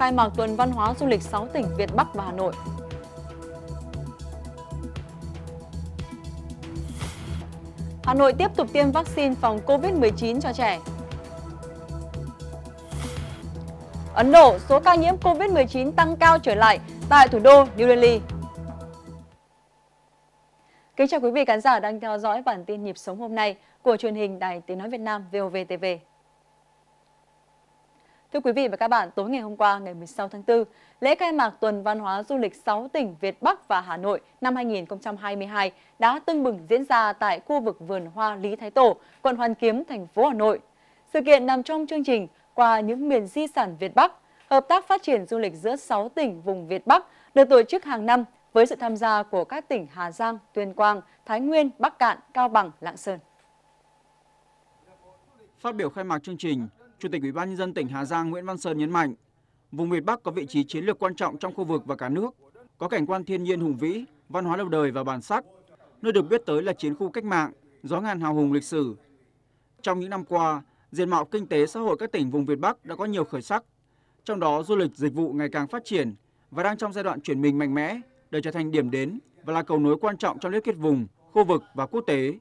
khai mạc tuần văn hóa du lịch 6 tỉnh Việt Bắc và Hà Nội. Hà Nội tiếp tục tiêm vaccine phòng COVID-19 cho trẻ. Ấn Độ, số ca nhiễm COVID-19 tăng cao trở lại tại thủ đô New Delhi. Kính chào quý vị khán giả đang theo dõi bản tin nhịp sống hôm nay của truyền hình Đài Tiếng Nói Việt Nam VOV-TV. Thưa quý vị và các bạn, tối ngày hôm qua, ngày 16 tháng 4, lễ khai mạc tuần văn hóa du lịch 6 tỉnh Việt Bắc và Hà Nội năm 2022 đã tưng bừng diễn ra tại khu vực vườn hoa Lý Thái Tổ, quận Hoàn Kiếm, thành phố Hà Nội. Sự kiện nằm trong chương trình qua những miền di sản Việt Bắc, hợp tác phát triển du lịch giữa 6 tỉnh vùng Việt Bắc được tổ chức hàng năm với sự tham gia của các tỉnh Hà Giang, Tuyên Quang, Thái Nguyên, Bắc Cạn, Cao Bằng, Lạng Sơn. Phát biểu khai mạc chương trình, Chủ tịch Ủy ban nhân dân tỉnh Hà Giang Nguyễn Văn Sơn nhấn mạnh, vùng Việt Bắc có vị trí chiến lược quan trọng trong khu vực và cả nước, có cảnh quan thiên nhiên hùng vĩ, văn hóa lâu đời và bản sắc, nơi được biết tới là chiến khu cách mạng, gió ngàn hào hùng lịch sử. Trong những năm qua, diện mạo kinh tế xã hội các tỉnh vùng Việt Bắc đã có nhiều khởi sắc, trong đó du lịch dịch vụ ngày càng phát triển và đang trong giai đoạn chuyển mình mạnh mẽ để trở thành điểm đến và là cầu nối quan trọng trong liên kết vùng, khu vực và quốc tế.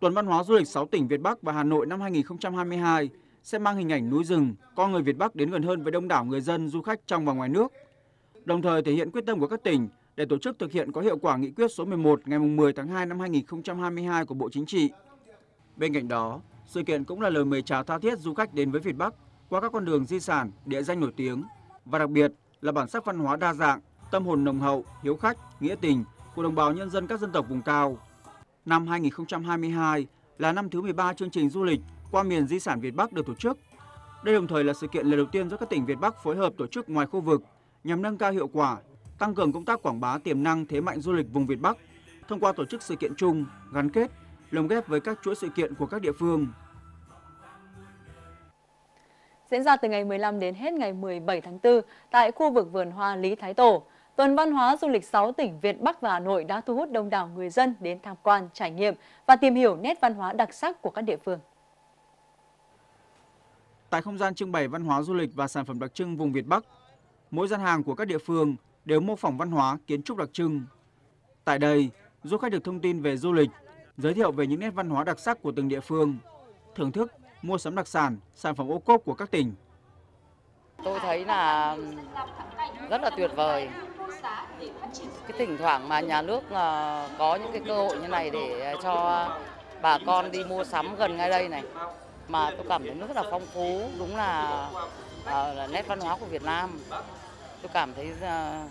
Tuần văn hóa du lịch 6 tỉnh Việt Bắc và Hà Nội năm 2022 sẽ mang hình ảnh núi rừng, con người Việt Bắc đến gần hơn với đông đảo người dân, du khách trong và ngoài nước. Đồng thời thể hiện quyết tâm của các tỉnh để tổ chức thực hiện có hiệu quả nghị quyết số 11 ngày 10 tháng 2 năm 2022 của Bộ Chính trị. Bên cạnh đó, sự kiện cũng là lời mời chào tha thiết du khách đến với Việt Bắc qua các con đường di sản, địa danh nổi tiếng và đặc biệt là bản sắc văn hóa đa dạng, tâm hồn nồng hậu, hiếu khách, nghĩa tình của đồng bào nhân dân các dân tộc vùng cao. Năm 2022 là năm thứ 13 chương trình du lịch qua miền di sản Việt Bắc được tổ chức. Đây đồng thời là sự kiện lần đầu tiên do các tỉnh Việt Bắc phối hợp tổ chức ngoài khu vực nhằm nâng cao hiệu quả, tăng cường công tác quảng bá tiềm năng thế mạnh du lịch vùng Việt Bắc thông qua tổ chức sự kiện chung, gắn kết, lồng ghép với các chuỗi sự kiện của các địa phương. Diễn ra từ ngày 15 đến hết ngày 17 tháng 4 tại khu vực vườn hoa Lý Thái Tổ, Tuần văn hóa du lịch 6 tỉnh Việt Bắc và Hà Nội đã thu hút đông đảo người dân đến tham quan, trải nghiệm và tìm hiểu nét văn hóa đặc sắc của các địa phương. Tại không gian trưng bày văn hóa du lịch và sản phẩm đặc trưng vùng Việt Bắc, mỗi gian hàng của các địa phương đều mô phỏng văn hóa, kiến trúc đặc trưng. Tại đây, du khách được thông tin về du lịch, giới thiệu về những nét văn hóa đặc sắc của từng địa phương, thưởng thức, mua sắm đặc sản, sản phẩm ô cốp của các tỉnh. Tôi thấy là rất là tuyệt vời. Cái thỉnh thoảng mà nhà nước ờ, có những cái cơ hội như này để cho bà con đi mua sắm gần ngay đây này mà tôi cảm thấy nó rất là phong phú đúng là, à, là nét văn hóa của Việt Nam. Tôi cảm thấy à,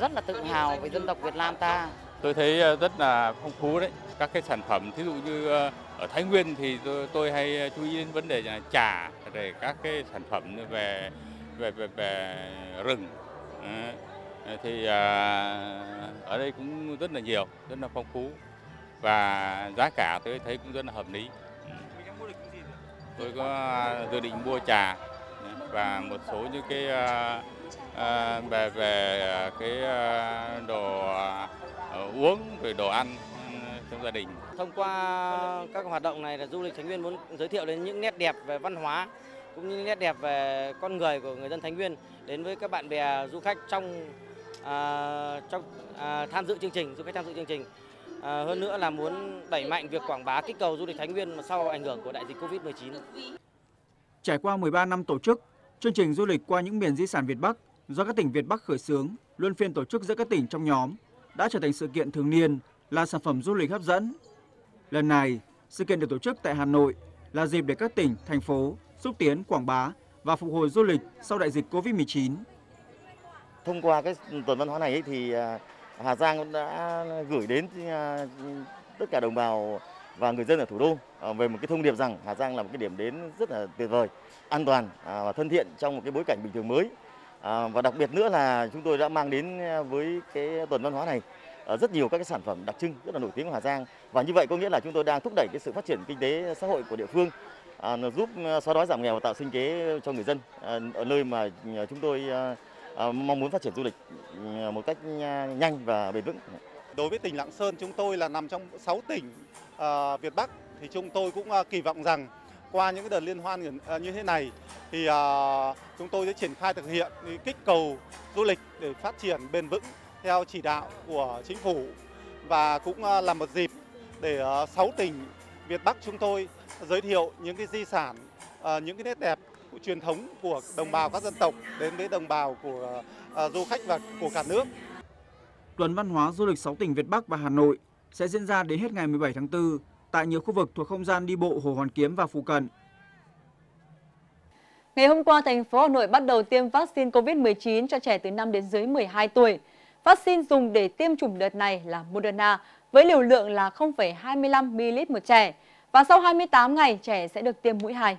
rất là tự hào về dân tộc Việt Nam ta. Tôi thấy à, rất là phong phú đấy. Các cái sản phẩm thí dụ như ở Thái Nguyên thì tôi, tôi hay chú ý đến vấn đề là trà về các cái sản phẩm về về về, về rừng. Thì à, ở đây cũng rất là nhiều rất là phong phú. Và giá cả tôi thấy cũng rất là hợp lý tôi có à, dự định mua trà và một số những cái à, à về về à, cái đồ uống rồi đồ ăn ừ, trong gia đình. Thông qua các hoạt động này là du lịch Thái Nguyên muốn giới thiệu đến những nét đẹp về văn hóa cũng như nét đẹp về con người của người dân Thái Nguyên đến với các bạn bè du khách trong à, trong à, tham dự chương trình, du khách tham dự chương trình. À, hơn nữa là muốn đẩy mạnh việc quảng bá kích cầu du lịch Thái Nguyên sau ảnh hưởng của đại dịch Covid-19. Trải qua 13 năm tổ chức, chương trình du lịch qua những miền di sản Việt Bắc do các tỉnh Việt Bắc khởi xướng, luân phiên tổ chức giữa các tỉnh trong nhóm đã trở thành sự kiện thường niên, là sản phẩm du lịch hấp dẫn. Lần này, sự kiện được tổ chức tại Hà Nội là dịp để các tỉnh, thành phố xúc tiến, quảng bá và phục hồi du lịch sau đại dịch Covid-19. Thông qua cái tuần văn hóa này thì à, Hà Giang đã gửi đến à, tất cả đồng bào và người dân ở thủ đô à, về một cái thông điệp rằng Hà Giang là một cái điểm đến rất là tuyệt vời, an toàn à, và thân thiện trong một cái bối cảnh bình thường mới. Và đặc biệt nữa là chúng tôi đã mang đến với cái tuần văn hóa này rất nhiều các cái sản phẩm đặc trưng rất là nổi tiếng của Hà Giang và như vậy có nghĩa là chúng tôi đang thúc đẩy cái sự phát triển kinh tế xã hội của địa phương giúp xóa đói giảm nghèo và tạo sinh kế cho người dân ở nơi mà chúng tôi Ờ, mong muốn phát triển du lịch ừ, một cách à, nhanh và bền vững. Đối với tỉnh Lạng Sơn chúng tôi là nằm trong 6 tỉnh uh, Việt Bắc thì chúng tôi cũng uh, kỳ vọng rằng qua những đợt liên hoan à, như thế này thì chúng tôi sẽ triển khai thực hiện kích cầu du lịch để phát triển bền vững theo chỉ đạo của chính phủ và cũng là một dịp để ờ, 6 tỉnh Việt Bắc chúng tôi giới thiệu những cái di sản, những cái nét đẹp của truyền thống của đồng bào các dân tộc đến với đồng bào của du khách và của cả nước. Tuần văn hóa du lịch 6 tỉnh Việt Bắc và Hà Nội sẽ diễn ra đến hết ngày 17 tháng 4 tại nhiều khu vực thuộc không gian đi bộ Hồ Hoàn Kiếm và phụ cận. Ngày hôm qua, thành phố Hà Nội bắt đầu tiêm vaccine COVID-19 cho trẻ từ 5 đến dưới 12 tuổi. Vaccine dùng để tiêm chủng đợt này là Moderna với liều lượng là 0,25 ml một trẻ và sau 28 ngày trẻ sẽ được tiêm mũi 2.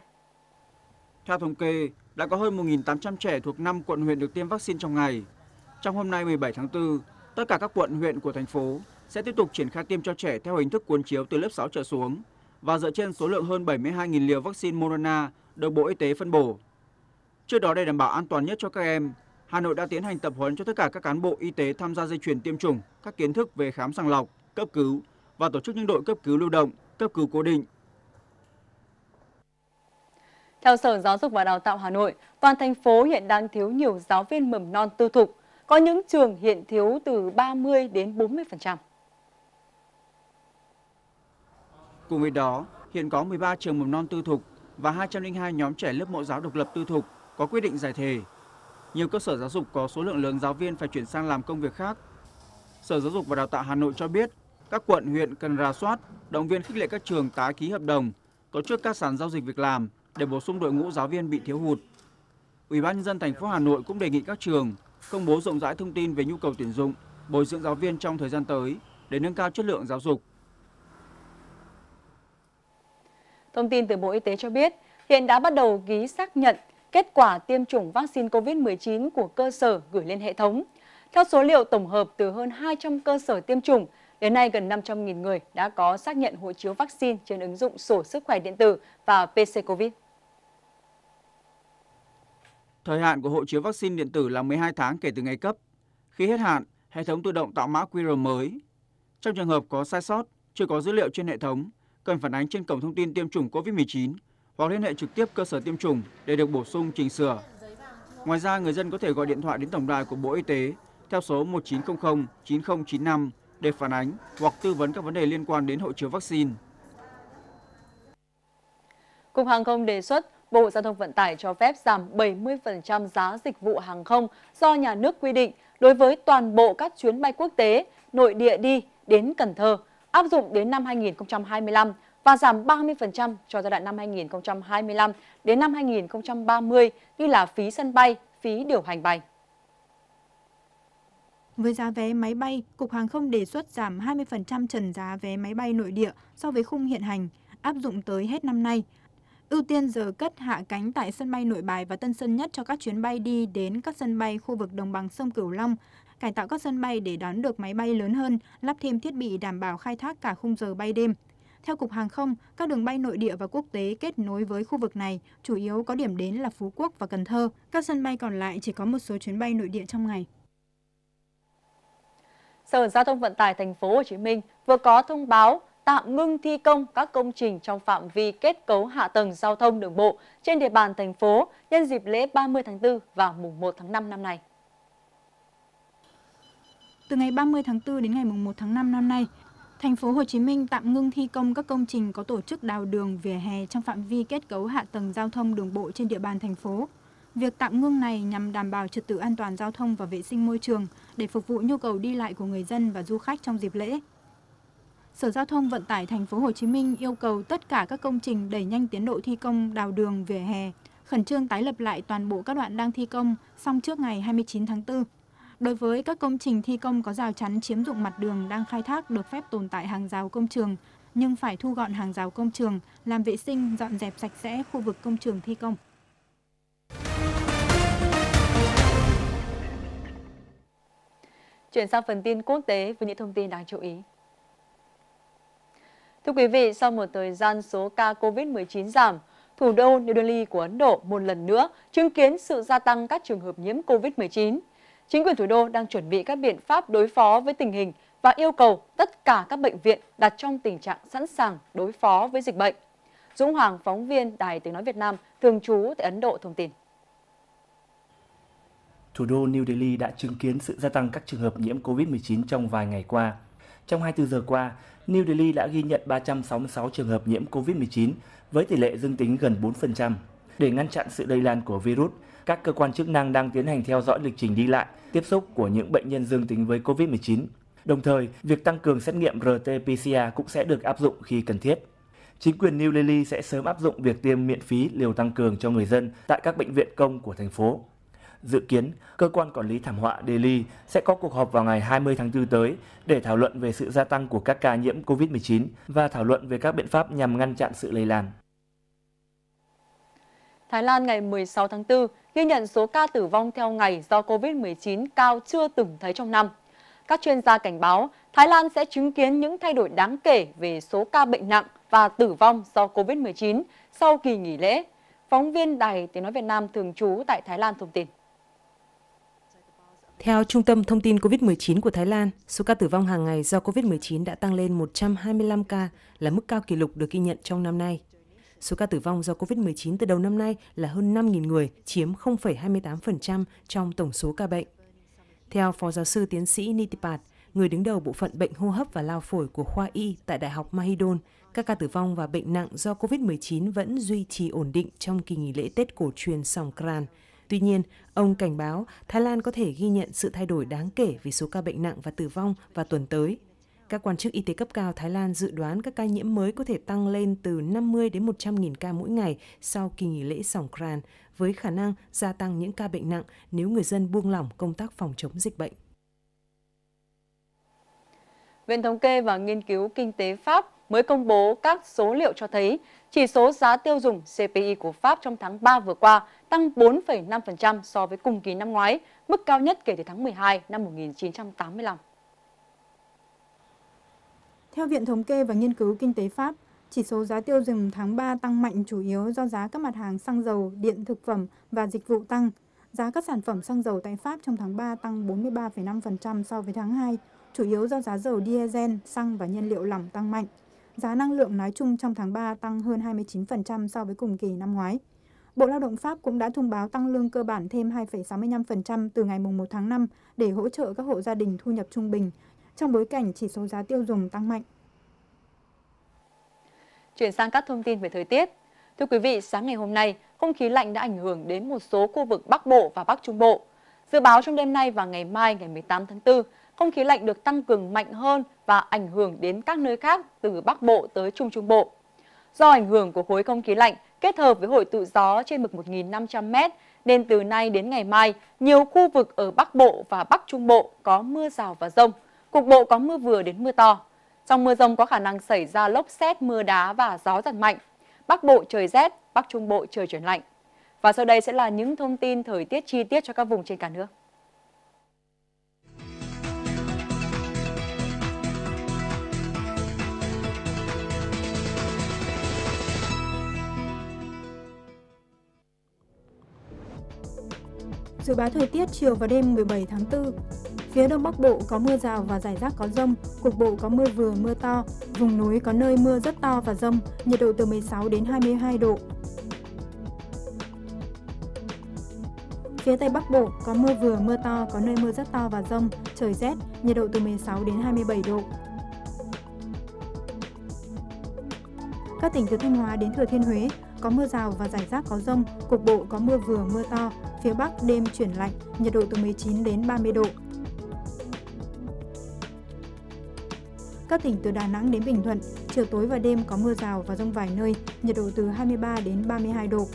Theo thống kê, đã có hơn 1.800 trẻ thuộc 5 quận huyện được tiêm vaccine trong ngày. Trong hôm nay 17 tháng 4, tất cả các quận huyện của thành phố sẽ tiếp tục triển khai tiêm cho trẻ theo hình thức cuốn chiếu từ lớp 6 trở xuống và dựa trên số lượng hơn 72.000 liều vaccine Moderna được Bộ Y tế phân bổ. Trước đó để đảm bảo an toàn nhất cho các em, Hà Nội đã tiến hành tập huấn cho tất cả các cán bộ y tế tham gia dây chuyền tiêm chủng các kiến thức về khám sàng lọc, cấp cứu và tổ chức những đội cấp cứu lưu động, cấp cứu cố định. Theo Sở Giáo dục và Đào tạo Hà Nội, toàn thành phố hiện đang thiếu nhiều giáo viên mầm non tư thục. Có những trường hiện thiếu từ 30 đến 40%. Cùng với đó, hiện có 13 trường mầm non tư thục và 202 nhóm trẻ lớp mẫu giáo độc lập tư thục có quyết định giải thể. Nhiều cơ sở giáo dục có số lượng lớn giáo viên phải chuyển sang làm công việc khác. Sở Giáo dục và Đào tạo Hà Nội cho biết, các quận huyện cần rà soát, động viên khích lệ các trường tái ký hợp đồng, tổ chức các sàn giao dịch việc làm để bổ sung đội ngũ giáo viên bị thiếu hụt. Ủy ban nhân dân thành phố Hà Nội cũng đề nghị các trường công bố rộng rãi thông tin về nhu cầu tuyển dụng, bồi dưỡng giáo viên trong thời gian tới để nâng cao chất lượng giáo dục. Thông tin từ Bộ Y tế cho biết, hiện đã bắt đầu ký xác nhận kết quả tiêm chủng vaccine COVID-19 của cơ sở gửi lên hệ thống. Theo số liệu tổng hợp từ hơn 200 cơ sở tiêm chủng, đến nay gần 500.000 người đã có xác nhận hộ chiếu vaccine trên ứng dụng sổ sức khỏe điện tử và PC COVID. Thời hạn của hộ chiếu vaccine điện tử là 12 tháng kể từ ngày cấp. Khi hết hạn, hệ thống tự động tạo mã QR mới. Trong trường hợp có sai sót, chưa có dữ liệu trên hệ thống, cần phản ánh trên cổng thông tin tiêm chủng COVID-19 hoặc liên hệ trực tiếp cơ sở tiêm chủng để được bổ sung chỉnh sửa. Ngoài ra, người dân có thể gọi điện thoại đến tổng đài của Bộ Y tế theo số 1900 9095 để phản ánh hoặc tư vấn các vấn đề liên quan đến hộ chiếu vaccine. Cục Hàng không đề xuất Bộ Giao thông Vận tải cho phép giảm 70% giá dịch vụ hàng không do nhà nước quy định đối với toàn bộ các chuyến bay quốc tế, nội địa đi đến Cần Thơ, áp dụng đến năm 2025 và giảm 30% cho giai đoạn năm 2025 đến năm 2030 như là phí sân bay, phí điều hành bay. Với giá vé máy bay, Cục Hàng không đề xuất giảm 20% trần giá vé máy bay nội địa so với khung hiện hành, áp dụng tới hết năm nay. Ưu tiên giờ cất hạ cánh tại sân bay Nội Bài và Tân Sơn Nhất cho các chuyến bay đi đến các sân bay khu vực đồng bằng sông Cửu Long, cải tạo các sân bay để đón được máy bay lớn hơn, lắp thêm thiết bị đảm bảo khai thác cả khung giờ bay đêm. Theo Cục Hàng không, các đường bay nội địa và quốc tế kết nối với khu vực này chủ yếu có điểm đến là Phú Quốc và Cần Thơ. Các sân bay còn lại chỉ có một số chuyến bay nội địa trong ngày. Sở Giao thông Vận tải thành phố Hồ Chí Minh vừa có thông báo tạm ngưng thi công các công trình trong phạm vi kết cấu hạ tầng giao thông đường bộ trên địa bàn thành phố nhân dịp lễ 30 tháng 4 và mùng 1 tháng 5 năm nay. Từ ngày 30 tháng 4 đến ngày mùng 1 tháng 5 năm nay, thành phố Hồ Chí Minh tạm ngưng thi công các công trình có tổ chức đào đường vỉa hè trong phạm vi kết cấu hạ tầng giao thông đường bộ trên địa bàn thành phố. Việc tạm ngưng này nhằm đảm bảo trật tự an toàn giao thông và vệ sinh môi trường để phục vụ nhu cầu đi lại của người dân và du khách trong dịp lễ. Sở Giao thông Vận tải thành phố Hồ Chí Minh yêu cầu tất cả các công trình đẩy nhanh tiến độ thi công đào đường vỉa hè, khẩn trương tái lập lại toàn bộ các đoạn đang thi công xong trước ngày 29 tháng 4. Đối với các công trình thi công có rào chắn chiếm dụng mặt đường đang khai thác được phép tồn tại hàng rào công trường, nhưng phải thu gọn hàng rào công trường, làm vệ sinh, dọn dẹp sạch sẽ khu vực công trường thi công. Chuyển sang phần tin quốc tế với những thông tin đáng chú ý. Thưa quý vị, sau một thời gian số ca COVID-19 giảm, thủ đô New Delhi của Ấn Độ một lần nữa chứng kiến sự gia tăng các trường hợp nhiễm COVID-19. Chính quyền thủ đô đang chuẩn bị các biện pháp đối phó với tình hình và yêu cầu tất cả các bệnh viện đặt trong tình trạng sẵn sàng đối phó với dịch bệnh. Dũng Hoàng, phóng viên Đài Tiếng Nói Việt Nam, thường trú tại Ấn Độ thông tin. Thủ đô New Delhi đã chứng kiến sự gia tăng các trường hợp nhiễm COVID-19 trong vài ngày qua. Trong 24 giờ qua, New Delhi đã ghi nhận 366 trường hợp nhiễm COVID-19 với tỷ lệ dương tính gần 4%. Để ngăn chặn sự lây lan của virus, các cơ quan chức năng đang tiến hành theo dõi lịch trình đi lại, tiếp xúc của những bệnh nhân dương tính với COVID-19. Đồng thời, việc tăng cường xét nghiệm RT-PCR cũng sẽ được áp dụng khi cần thiết. Chính quyền New Delhi sẽ sớm áp dụng việc tiêm miễn phí liều tăng cường cho người dân tại các bệnh viện công của thành phố. Dự kiến, cơ quan quản lý thảm họa Delhi sẽ có cuộc họp vào ngày 20 tháng 4 tới để thảo luận về sự gia tăng của các ca nhiễm COVID-19 và thảo luận về các biện pháp nhằm ngăn chặn sự lây lan. Thái Lan ngày 16 tháng 4 ghi nhận số ca tử vong theo ngày do COVID-19 cao chưa từng thấy trong năm. Các chuyên gia cảnh báo Thái Lan sẽ chứng kiến những thay đổi đáng kể về số ca bệnh nặng và tử vong do COVID-19 sau kỳ nghỉ lễ. Phóng viên Đài Tiếng Nói Việt Nam thường trú tại Thái Lan thông tin. Theo Trung tâm Thông tin COVID-19 của Thái Lan, số ca tử vong hàng ngày do COVID-19 đã tăng lên 125 ca, là mức cao kỷ lục được ghi nhận trong năm nay. Số ca tử vong do COVID-19 từ đầu năm nay là hơn 5.000 người, chiếm 0,28% trong tổng số ca bệnh. Theo Phó Giáo sư Tiến sĩ Nitipat, người đứng đầu bộ phận bệnh hô hấp và lao phổi của khoa Y tại Đại học Mahidol, các ca tử vong và bệnh nặng do COVID-19 vẫn duy trì ổn định trong kỳ nghỉ lễ Tết cổ truyền Songkran. Tuy nhiên, ông cảnh báo Thái Lan có thể ghi nhận sự thay đổi đáng kể về số ca bệnh nặng và tử vong vào tuần tới. Các quan chức y tế cấp cao Thái Lan dự đoán các ca nhiễm mới có thể tăng lên từ 50 đến 100 nghìn ca mỗi ngày sau kỳ nghỉ lễ Songkran, với khả năng gia tăng những ca bệnh nặng nếu người dân buông lỏng công tác phòng chống dịch bệnh. Viện Thống kê và Nghiên cứu Kinh tế Pháp mới công bố các số liệu cho thấy chỉ số giá tiêu dùng CPI của Pháp trong tháng 3 vừa qua tăng 4,5% so với cùng kỳ năm ngoái, mức cao nhất kể từ tháng 12 năm 1985. Theo Viện Thống kê và Nghiên cứu Kinh tế Pháp, chỉ số giá tiêu dùng tháng 3 tăng mạnh chủ yếu do giá các mặt hàng xăng dầu, điện thực phẩm và dịch vụ tăng. Giá các sản phẩm xăng dầu tại Pháp trong tháng 3 tăng 43,5% so với tháng 2, chủ yếu do giá dầu diesel, xăng và nhiên liệu lỏng tăng mạnh. Giá năng lượng nói chung trong tháng 3 tăng hơn 29% so với cùng kỳ năm ngoái. Bộ Lao động Pháp cũng đã thông báo tăng lương cơ bản thêm 2,65% từ ngày 1 tháng 5 để hỗ trợ các hộ gia đình thu nhập trung bình trong bối cảnh chỉ số giá tiêu dùng tăng mạnh. Chuyển sang các thông tin về thời tiết. Thưa quý vị, sáng ngày hôm nay, không khí lạnh đã ảnh hưởng đến một số khu vực Bắc Bộ và Bắc Trung Bộ. Dự báo trong đêm nay và ngày mai ngày 18 tháng 4, không khí lạnh được tăng cường mạnh hơn và ảnh hưởng đến các nơi khác từ Bắc Bộ tới Trung Trung Bộ. Do ảnh hưởng của khối không khí lạnh kết hợp với hội tụ gió trên mực 1.500m, nên từ nay đến ngày mai, nhiều khu vực ở Bắc Bộ và Bắc Trung Bộ có mưa rào và rông. Cục bộ có mưa vừa đến mưa to. Trong mưa rông có khả năng xảy ra lốc xét, mưa đá và gió giật mạnh. Bắc Bộ trời rét, Bắc Trung Bộ trời chuyển lạnh. Và sau đây sẽ là những thông tin thời tiết chi tiết cho các vùng trên cả nước. Dự báo thời tiết chiều và đêm 17 tháng 4. Phía Đông Bắc Bộ có mưa rào và rải rác có rông, cục bộ có mưa vừa mưa to, vùng núi có nơi mưa rất to và rông, nhiệt độ từ 16 đến 22 độ. Phía Tây Bắc Bộ có mưa vừa mưa to, có nơi mưa rất to và rông, trời rét, nhiệt độ từ 16 đến 27 độ. Các tỉnh từ Thanh Hóa đến Thừa Thiên Huế có mưa rào và rải rác có rông, cục bộ có mưa vừa mưa to, phía Bắc đêm chuyển lạnh, nhiệt độ từ 19 đến 30 độ. Các tỉnh từ Đà Nẵng đến Bình Thuận, chiều tối và đêm có mưa rào và rông vài nơi, nhiệt độ từ 23 đến 32 độ.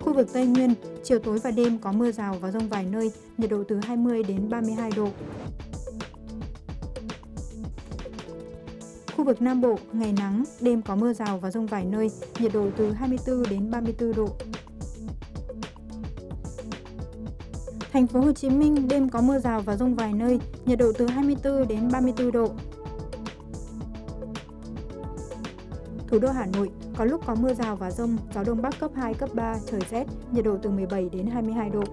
Khu vực Tây Nguyên, chiều tối và đêm có mưa rào và rông vài nơi, nhiệt độ từ 20 đến 32 độ. Khu vực Nam Bộ, ngày nắng, đêm có mưa rào và rông vài nơi, nhiệt độ từ 24 đến 34 độ. Thành phố Hồ Chí Minh, đêm có mưa rào và rông vài nơi, nhiệt độ từ 24 đến 34 độ. Thủ đô Hà Nội, có lúc có mưa rào và rông, gió đông bắc cấp 2, cấp 3, trời rét, nhiệt độ từ 17 đến 22 độ.